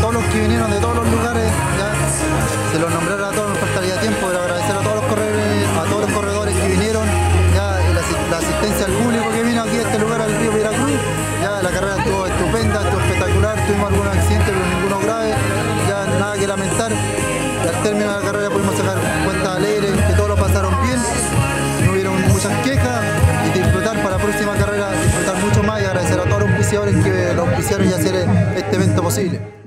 todos los que vinieron de todos los lugares, ya, se los nombrara a todos, nos faltaría tiempo, pero agradecer a todos los corredores, a todos los corredores que vinieron, ya, la, asistencia al público que vino aquí a este lugar, al río Veracruz, ya la carrera estuvo estupenda, estuvo espectacular, tuvimos algunos accidentes, pero ninguno grave, ya nada que lamentar, al término de la carrera pudimos sacar cuentas alegres, que todos lo pasaron bien, no hubieron muchas quejas, y disfrutar para la próxima carrera, disfrutar mucho más y agradecer a todos los auspiciadores que los auspiciaron y hacer este evento posible.